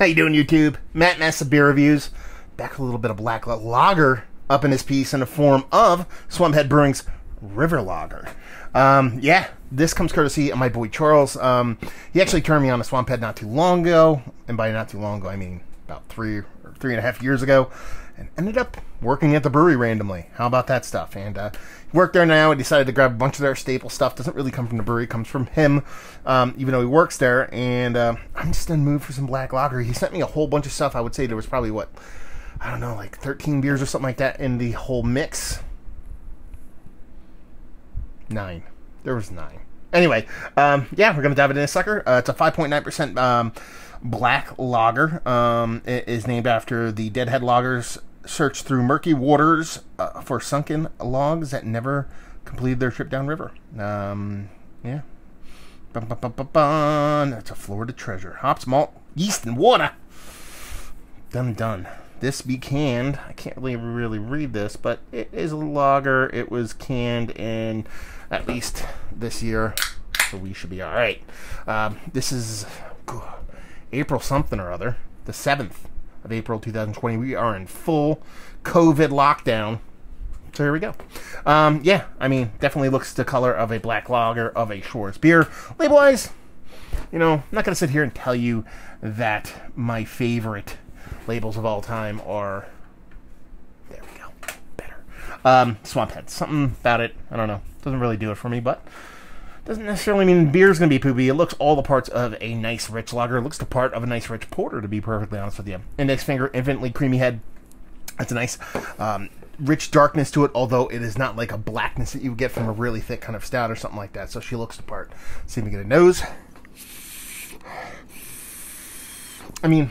How you doing, YouTube? Matt Massive Beer Reviews. Back with a little bit of black lager up in this piece in the form of Swamp Head Brewing's River Logger. Um, yeah, this comes courtesy of my boy Charles. Um, he actually turned me on to Swamp Head not too long ago, and by not too long ago, I mean about three or three and a half years ago, and ended up working at the brewery randomly. How about that stuff? And uh, worked there now. He decided to grab a bunch of their staple stuff. Doesn't really come from the brewery, comes from him, um, even though he works there. And uh, I'm just in mood for some black lager. He sent me a whole bunch of stuff. I would say there was probably what I don't know, like 13 beers or something like that in the whole mix. Nine. There was nine. Anyway, um, yeah, we're gonna dive into this sucker. Uh, it's a 5.9% um, black lager. Um, it is named after the Deadhead Loggers search through murky waters uh, for sunken logs that never completed their trip downriver. Um, yeah. It's a Florida treasure. Hops, malt, yeast, and water. Done, done. This be canned. I can't really really read this, but it is a lager. It was canned in at least this year, so we should be all right. Um, this is April something or other, the seventh of April 2020. We are in full COVID lockdown. So here we go. Um, yeah, I mean, definitely looks the color of a black lager of a Schwarz beer. Label wise, you know, I'm not going to sit here and tell you that my favorite labels of all time are. There we go. Better. Um, Swamp Head. Something about it, I don't know. Doesn't really do it for me, but doesn't necessarily mean beer's going to be poopy. It looks all the parts of a nice rich lager. It looks the part of a nice rich porter, to be perfectly honest with you. Index finger, infinitely creamy head. That's a nice um, rich darkness to it, although it is not like a blackness that you would get from a really thick kind of stout or something like that. So she looks the part. See if we get a nose. I mean,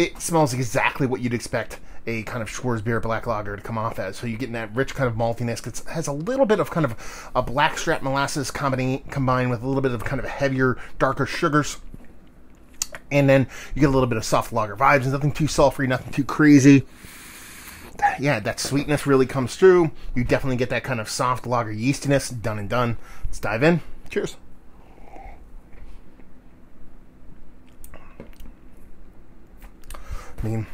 it smells exactly what you'd expect a kind of Schwarzbier black lager to come off as. So you're getting that rich kind of maltiness. It has a little bit of kind of a blackstrap molasses combined combined with a little bit of kind of heavier, darker sugars. And then you get a little bit of soft lager vibes. Nothing too sulfury, nothing too crazy. Yeah, that sweetness really comes through. You definitely get that kind of soft lager yeastiness. Done and done. Let's dive in. Cheers. I mean,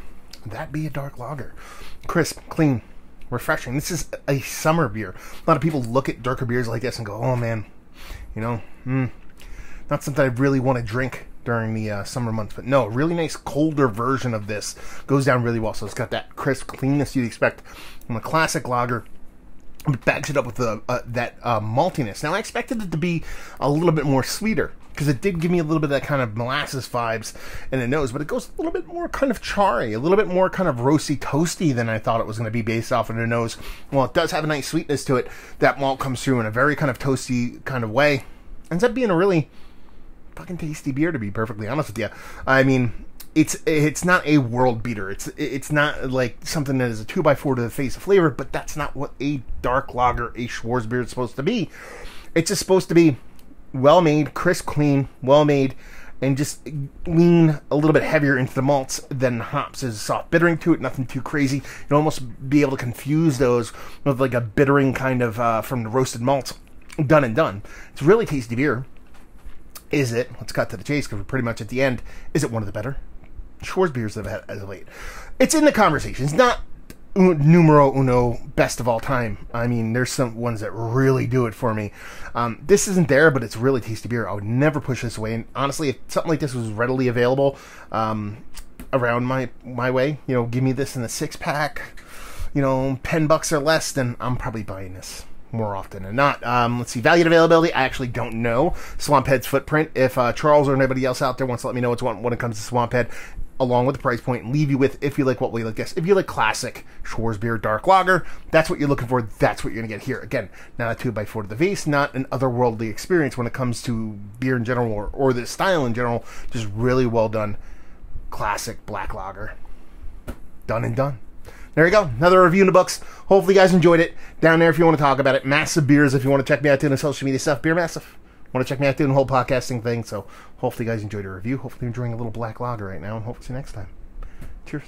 that be a dark lager. Crisp, clean, refreshing. This is a summer beer. A lot of people look at darker beers like this and go, oh man, you know, mm, not something I really want to drink during the uh, summer months. But no, really nice colder version of this goes down really well. So it's got that crisp cleanness you'd expect from a classic lager. It backs it up with the, uh, that uh, maltiness. Now I expected it to be a little bit more sweeter because it did give me a little bit of that kind of molasses vibes in the nose, but it goes a little bit more kind of charry, a little bit more kind of roasty, toasty than I thought it was going to be based off of the nose. Well, it does have a nice sweetness to it. That malt comes through in a very kind of toasty kind of way. Ends up being a really fucking tasty beer, to be perfectly honest with you. I mean, it's it's not a world beater. It's it's not like something that is a two by four to the face of flavor, but that's not what a dark lager, a Schwarzbier is supposed to be. It's just supposed to be well made, crisp, clean, well made, and just lean a little bit heavier into the malts than hops. There's a soft bittering to it, nothing too crazy. You almost be able to confuse those with like a bittering kind of uh, from the roasted malts. Done and done. It's really tasty beer. Is it? Let's cut to the chase because we're pretty much at the end. Is it one of the better Schwarz beers that I've had as of late? It's in the conversation. It's not numero uno best of all time. I mean, there's some ones that really do it for me. Um, this isn't there, but it's really tasty beer. I would never push this away. And honestly, if something like this was readily available um, around my my way, you know, give me this in a six pack, you know, ten bucks or less, then I'm probably buying this more often than not. Um, let's see, value and availability. I actually don't know Swamp Head's footprint. If uh, Charles or anybody else out there wants to let me know what's when it comes to Swamp Head, along with the price point and leave you with if you like what we like this. If you like classic Schwarzbier dark lager, that's what you're looking for. That's what you're gonna get here. Again, not a two by four to the face, not an otherworldly experience when it comes to beer in general or, or this style in general. Just really well done classic black lager. Done and done. There you go. Another review in the books. Hopefully you guys enjoyed it. Down there if you want to talk about it. Massive beers if you want to check me out doing the social media stuff. Beer Massive want to check me out doing the whole podcasting thing. So hopefully you guys enjoyed the review. Hopefully you're enjoying a little black lager right now, and hopefully see you next time. Cheers.